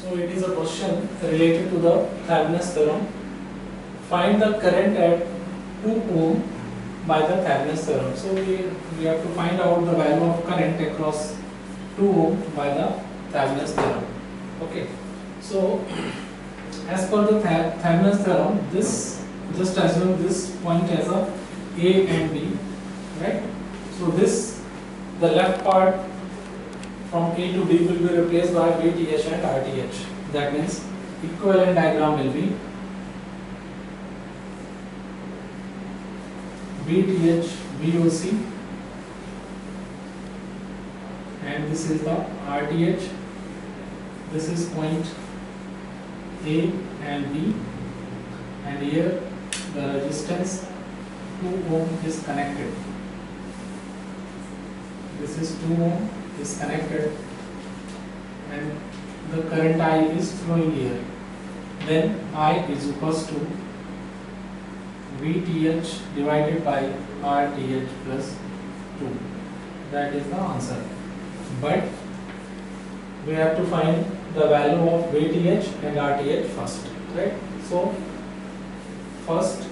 So it is a question related to the Thevenin's theorem. Find the current at 2 ohm by the Thevenin's theorem. So we, we have to find out the value of current across 2 ohm by the Thevenin's theorem. Okay. So as per the Thevenin's theorem, this just assume this point as a A and B, right? So this the left part from A to B will be replaced by VTH and RTH. That means equivalent diagram will be VTH VOC and this is the RTH. This is point A and B and here the resistance 2 ohm is connected. This is 2 ohm is connected and the current I is flowing here. Then I is equals to VTH divided by RTH plus 2. That is the answer. But we have to find the value of VTH and RTH first, right? So first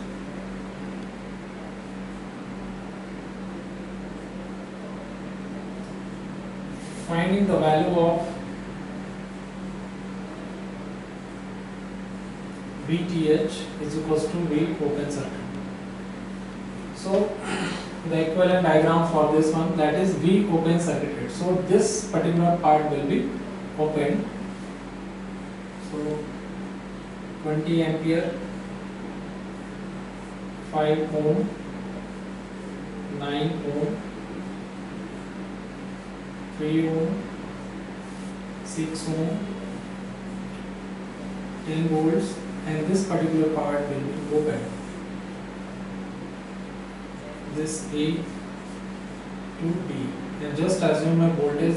finding the value of VTH is equals to V open circuit. So the equivalent diagram for this one that is V open circuited. So this particular part will be open. So 20 ampere, 5 ohm, 9 ohm, 3 ohm, 6 ohm, 10 volts and this particular part will be open. This A to B and just assume my voltage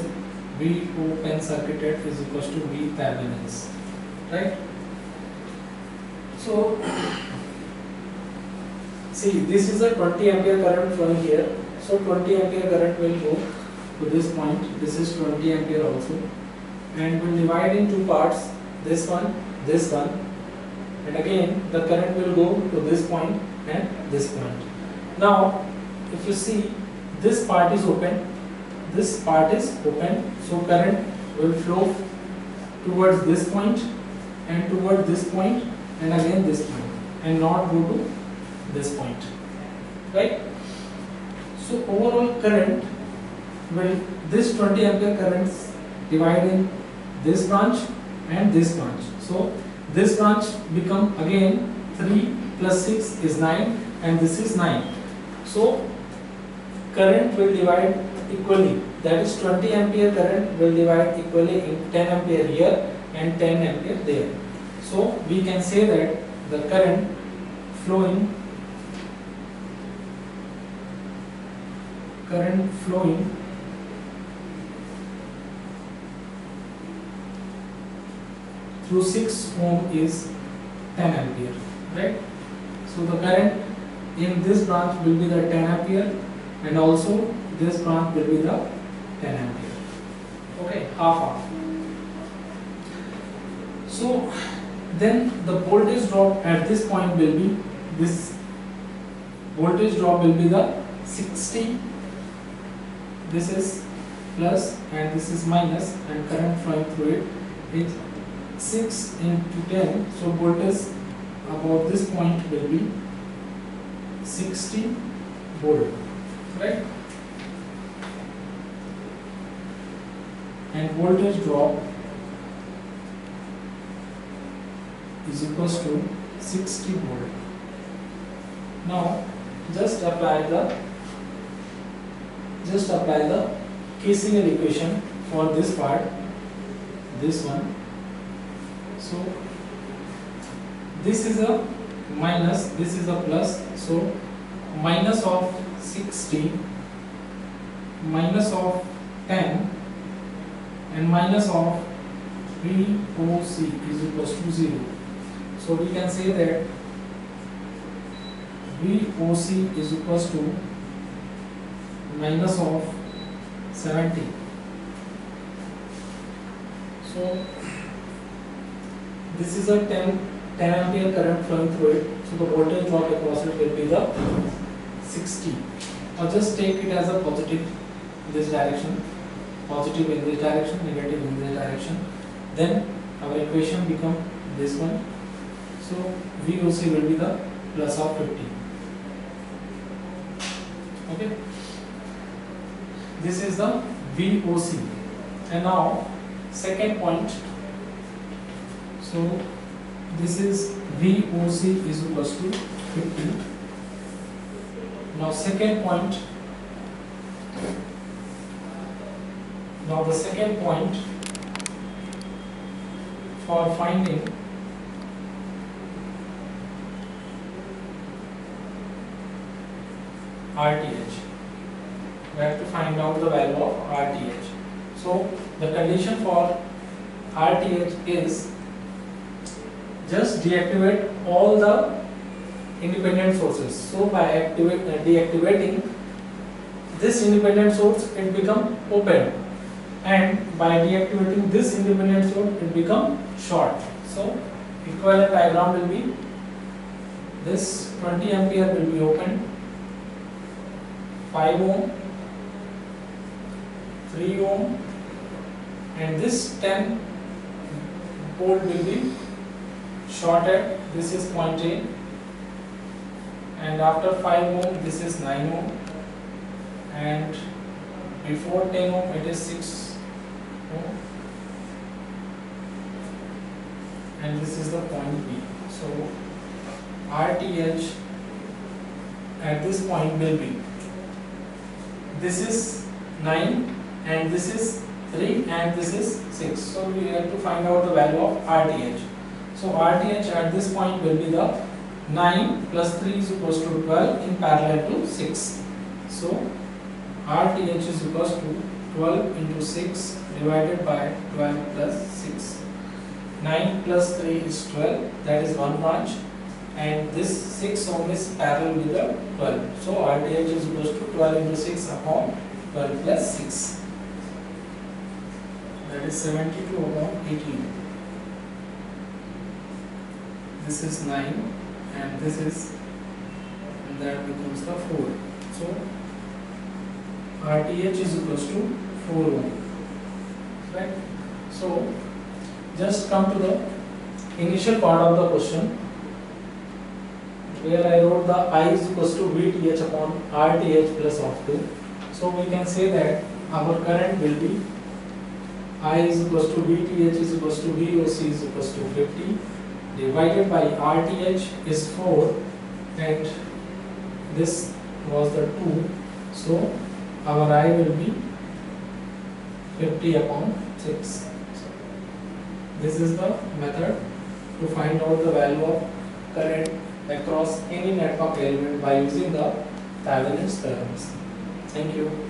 V open circuited is equals to V Thevenin's, right? So see this is a 20 ampere current flowing here. So 20 ampere current will go to this point. This is 20 ampere also and will divide in two parts. This one, this one and again the current will go to this point and this point. Now if you see this part is open, this part is open, so current will flow towards this point and towards this point and again this point and not go to this point, right? So overall current will this 20 ampere currents divide in this branch and this branch. So this branch become again 3 plus 6 is 9 and this is 9. So current will divide equally that is 20 ampere current will divide equally in 10 ampere here and 10 ampere there. So we can say that the current flowing current flowing through 6 ohm is 10 ampere right? So the current in this branch will be the 10 ampere and also this branch will be the 10 ampere okay? Half half so then the voltage drop at this point will be this voltage drop will be the 60 this is plus and this is minus and current flowing through it is 6 into 10 so voltage about this point will be 60 volt right? And voltage drop is equals to 60 volt now just apply the just apply the KCL equation for this part this one so this is a minus this is a plus. So minus of 60 minus of 10 and minus of VOC is equals to 0 so we can say that VOC is equals to minus of 70 so this is a 10 10 ampere current flowing through it so the voltage drop across it will be the 60 now just take it as a positive in this direction positive in this direction negative in this direction. Then our equation become this one. So VOC will be the plus of 50 okay? This is the VOC and now second point so this is VOC is equals to 50 now second point now the second point for finding RTH. We have to find out the value of RTH. So the condition for RTH is just deactivate all the independent sources. So by activate, uh, deactivating this independent source, it become open, and by deactivating this independent source, it become short. So equivalent diagram will be this 20 ampere will be open 5 ohm, 3 ohm and this 10 volt will be shorted, this is 0.8 and after 5 ohm this is 9 ohm. And before 10 ohm it is 6 ohm. And this is the point B. So RTH at this point will be this is 9 and this is 3 and this is 6 so we have to find out the value of RTH so RTH at this point will be the 9 plus 3 is equals to 12 in parallel to 6 so RTH is equals to 12 into 6 divided by 12 plus 6 9 plus 3 is 12 that is one branch and this 6 ohm is parallel with the 12. So RTH is equals to 12 into 6 upon 12 plus 6. That is 72 upon 18. This is 9 and this is and that becomes the 4. So RTH is equals to 4 ohm. Right? So just come to the initial part of the question where I wrote the I is equals to VTH upon RTH plus of 2. So we can say that our current will be I is equals to VTH is equals to VOC is equals to 50 divided by RTH is 4 and this was the 2. So our I will be 50 upon 6. This is the method to find out the value of current across any network element by using the Thevenin's theorem. Thank you.